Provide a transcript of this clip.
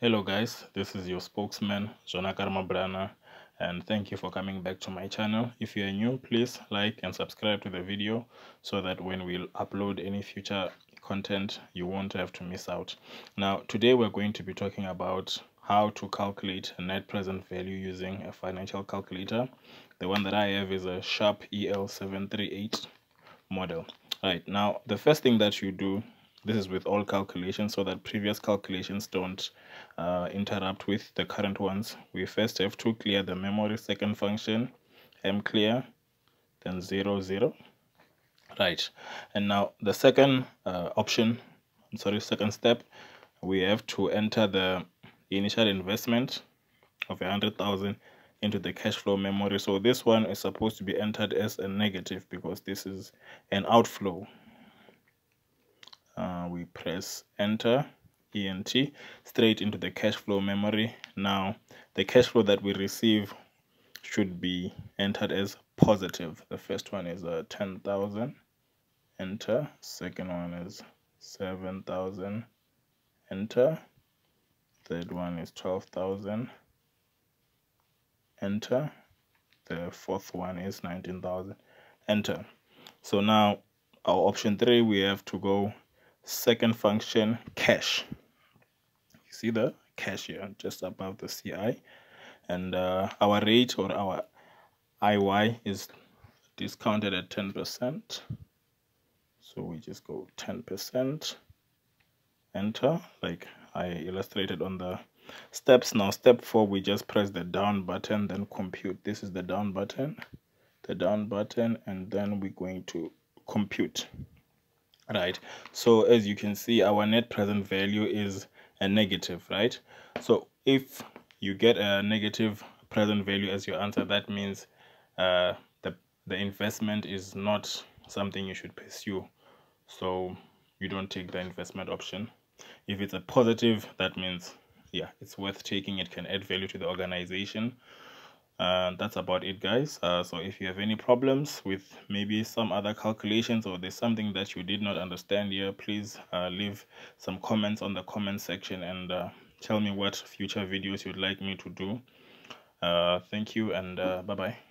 Hello guys, this is your spokesman, Jonakar Mabrana, and thank you for coming back to my channel. If you are new, please like and subscribe to the video so that when we upload any future content, you won't have to miss out. Now, today we're going to be talking about how to calculate a net present value using a financial calculator. The one that I have is a Sharp EL738 model. Right, now the first thing that you do this is with all calculations so that previous calculations don't uh, interrupt with the current ones. We first have to clear the memory second function, m clear, then 0, 0. Right, and now the second uh, option, I'm sorry, second step, we have to enter the initial investment of a 100,000 into the cash flow memory. So this one is supposed to be entered as a negative because this is an outflow uh, we press enter ent straight into the cash flow memory. Now the cash flow that we receive should be entered as positive. The first one is uh, 10,000 enter. Second one is 7,000 enter. Third one is 12,000 enter. The fourth one is 19,000 enter. So now our option three we have to go second function cash you see the cash here just above the ci and uh, our rate or our iy is discounted at 10 percent. So we just go 10 percent. Enter like i illustrated on the steps. Now step four we just press the down button then compute. This is the down button the down button and then we're going to compute right? So as you can see our net present value is a negative right? So if you get a negative present value as your answer that means uh, the the investment is not something you should pursue. So you don't take the investment option. If it's a positive that means yeah it's worth taking. It can add value to the organization uh, that's about it guys. Uh, so if you have any problems with maybe some other calculations or there's something that you did not understand here please uh, leave some comments on the comment section and uh, tell me what future videos you'd like me to do. Uh, thank you and uh, bye bye